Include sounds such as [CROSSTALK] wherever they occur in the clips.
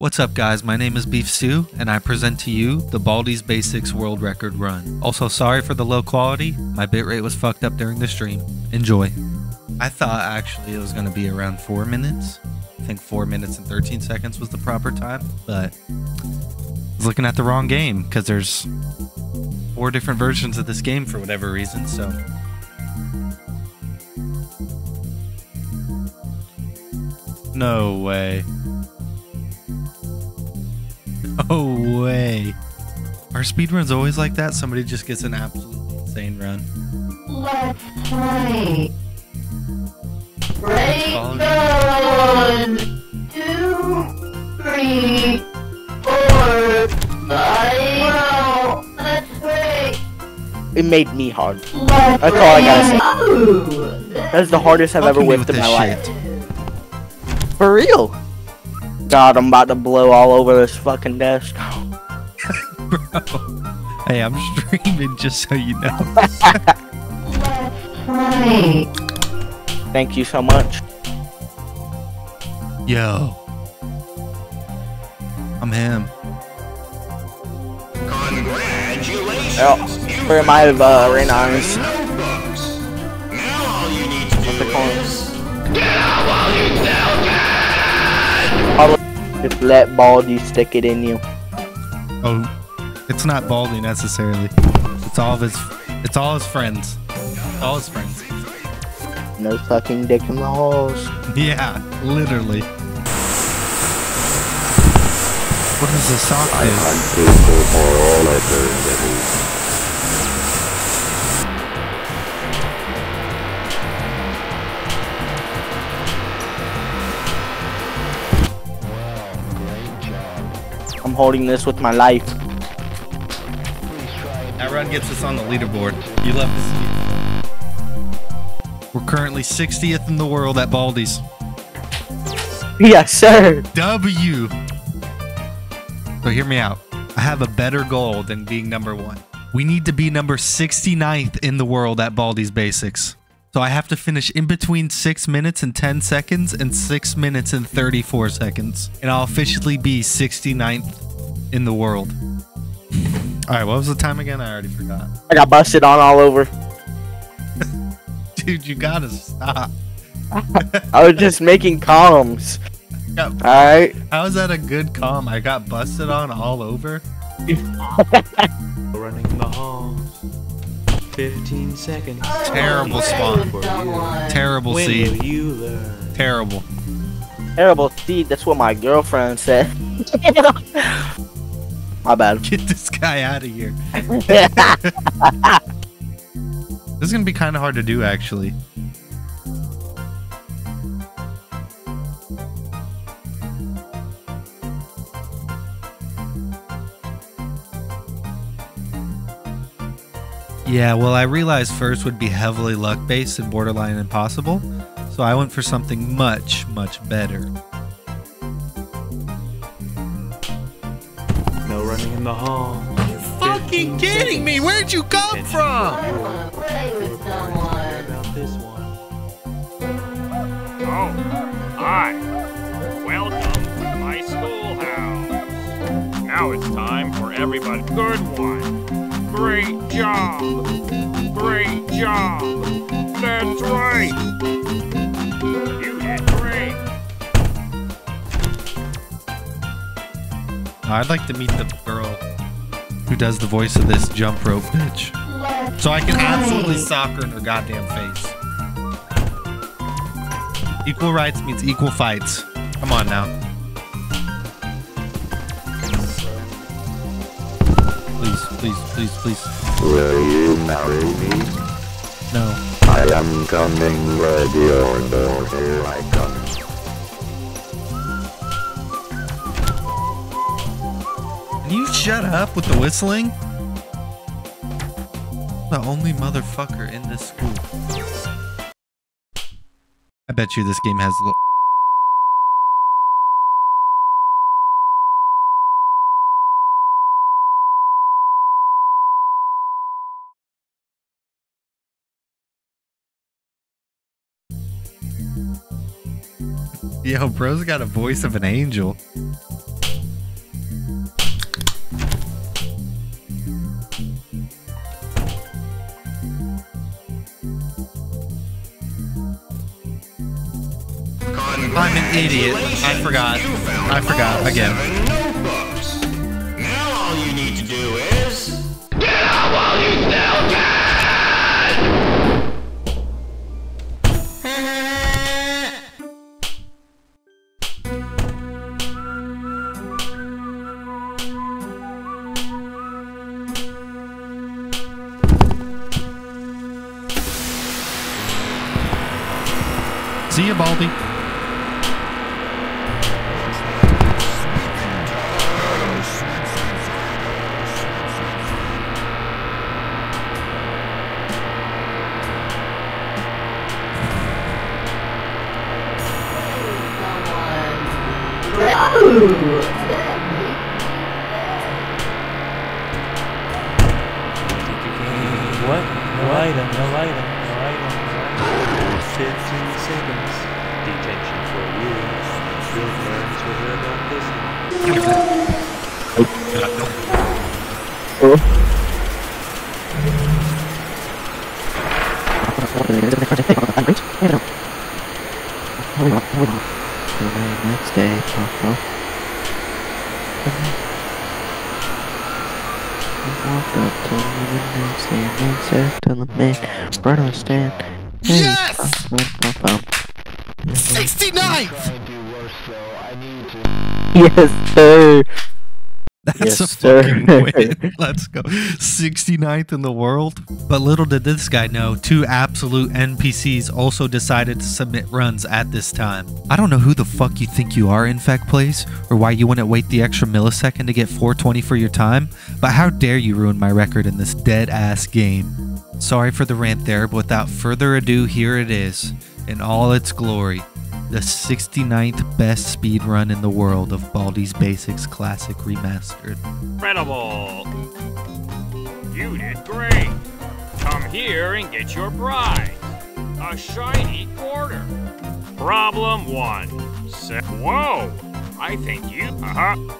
What's up, guys? My name is Beef Stew, and I present to you the Baldi's Basics World Record Run. Also, sorry for the low quality. My bitrate was fucked up during the stream. Enjoy. I thought actually it was going to be around four minutes. I think four minutes and 13 seconds was the proper time, but I was looking at the wrong game because there's four different versions of this game for whatever reason, so. No way. No way. Are speedruns always like that? Somebody just gets an absolutely insane run. Let's play. Ready? Follow One, two, three, four, five. Well, let's play. It made me hard. Let's That's all I gotta say. say. That's the hardest I've ever me whipped in this my life. shit. For real. God, I'm about to blow all over this fucking desk. [LAUGHS] Bro. [LAUGHS] Hey, I'm streaming just so you know. [LAUGHS] Thank you so much. Yo. I'm him. Congratulations! Oh, where am I, uh, Rain Irons? notebooks. Now all you need to What's the do Just let Baldi stick it in you. Oh, it's not Baldi necessarily. It's all of his. It's all his friends. All his friends. No fucking dick in the halls. Yeah, literally. What does the sock do? unfruitful for all eternity. I'm holding this with my life. That run gets us on the leaderboard. You love to see. it. We're currently 60th in the world at Baldi's. Yes, sir. W. So hear me out. I have a better goal than being number one. We need to be number 69th in the world at Baldi's Basics. So I have to finish in between 6 minutes and 10 seconds and 6 minutes and 34 seconds. And I'll officially be 69th in the world. All right, what was the time again? I already forgot. I got busted on all over. [LAUGHS] Dude, you gotta stop. [LAUGHS] I was just making columns. Yeah, Alright? How is that a good calm? I got busted on all over. [LAUGHS] Running the halls. 15 seconds. Terrible spawn. Terrible When seed. you learn? Terrible. Terrible seed, that's what my girlfriend said. My bad. [LAUGHS] Get this guy out of here. [LAUGHS] This is gonna be kind of hard to do, actually. Yeah, well, I realized first would be heavily luck based and borderline impossible, so I went for something much, much better. The hall. Fucking kidding me? Where'd you come from? I wanna play with someone. About this one. Oh, hi. Welcome to my schoolhouse. Now it's time for everybody. Good one. Great job. Great job. That's right. You did great. I'd like to meet the girl who does the voice of this jump rope bitch. So I can absolutely play. sock her in her goddamn face. Equal rights means equal fights. Come on now. Please, please, please, please. Will you marry me? No. I am coming, ready or no, here I come. Shut up with the whistling? The only motherfucker in this school. I bet you this game has. Yo, bro's got a voice of an angel. idiot. I forgot. I forgot again. Now all you need to do is get out while you still See you, Baldi. What? No item, no item, no item, no item. 15 seconds. Detention for you. Field learns with adult listening. Next man, right on stand. Hey, Yes! Papa. 69th! Yes, sir. That's Yes, a sir. fucking win. [LAUGHS] Let's go. 69th in the world. But little did this guy know, two absolute NPCs also decided to submit runs at this time. I don't know who the fuck you think you are, Infect Place, or why you wouldn't wait the extra millisecond to get 420 for your time, but how dare you ruin my record in this dead ass game. Sorry for the rant there, but without further ado, here it is, in all its glory the 69th best speed run in the world of Baldi's Basics Classic Remastered. Incredible! You did great! Come here and get your prize! A shiny quarter! Problem one. Se- Whoa! I think you. Uh huh.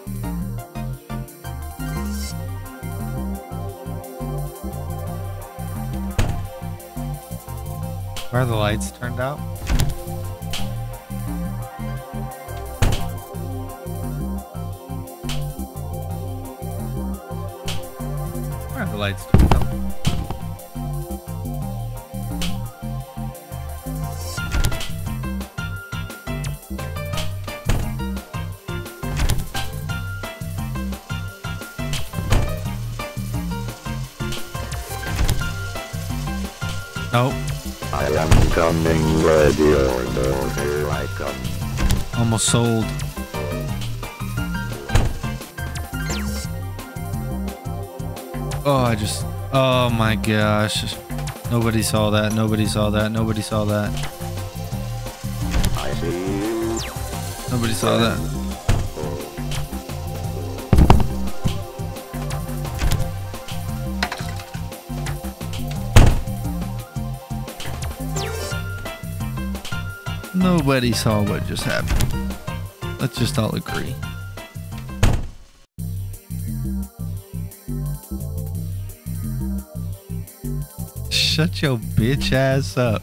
Where are the lights turned out? Where are the lights turned out? I am coming, ready here I come. almost sold. Oh, I just. Oh my gosh. Nobody saw that. Nobody saw that. Nobody saw that. Nobody saw that. Nobody saw what just happened. Let's just all agree. Shut your bitch ass up.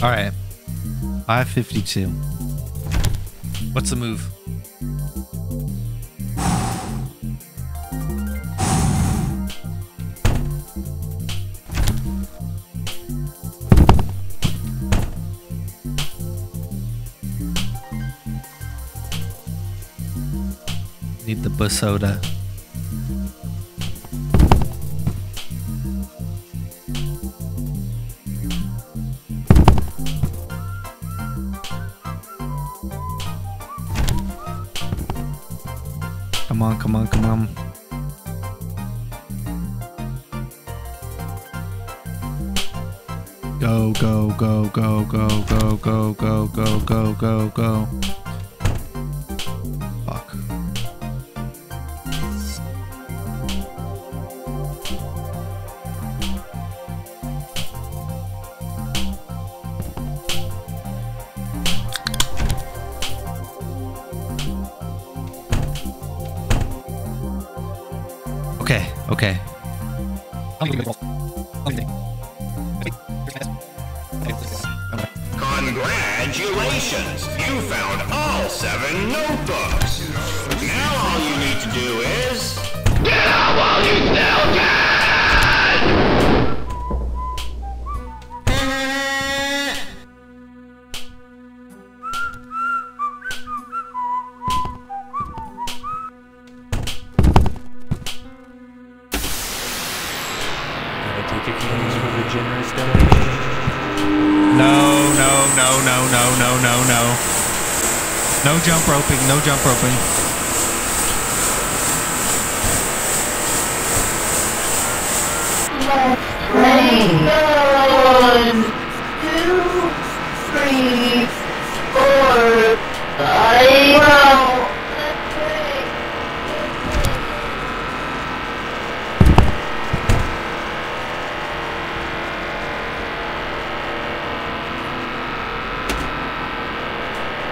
All right. 552. What's the move? The BSODA. Come on, come on, come on. Go, go, go, go, go, go, go, go, go, go, go, go. No, no, no, no, no, no, no, jump roping, no jump roping. Ready, one, two, three, four, five.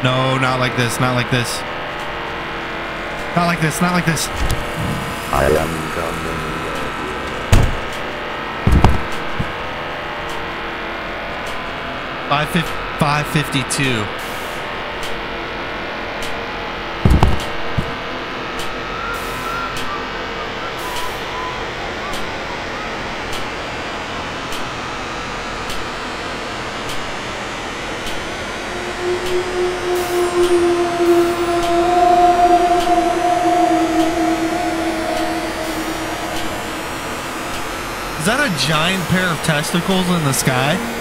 No, not like this, not like this. Not like this, not like this. I am coming Five fif- giant pair of testicles in the sky? [LAUGHS]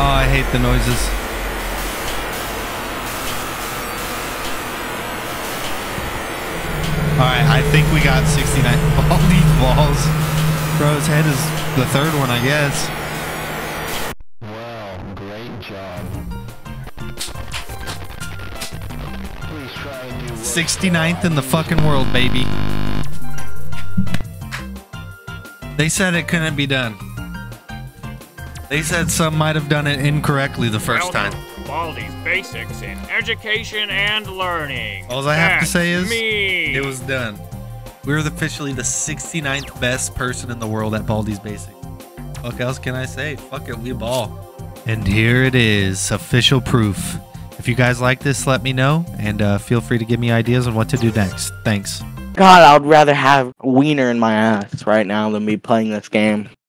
Oh, I hate the noises. Think we got 69. [LAUGHS] All these balls. Bro, his head is the third one, I guess. Well, great job. Please try a new 69th in the fucking world, baby. They said it couldn't be done. They said some might have done it incorrectly the first time. Welcome to Baldi's Basics in Education and Learning. All I have to say is me. it was done. We were officially the 69th best person in the world at Baldi's Basics. What else can I say? Fuck it, we ball. And here it is, official proof. If you guys like this, let me know, and uh, feel free to give me ideas on what to do next. Thanks. God, I would rather have a wiener in my ass right now than be playing this game.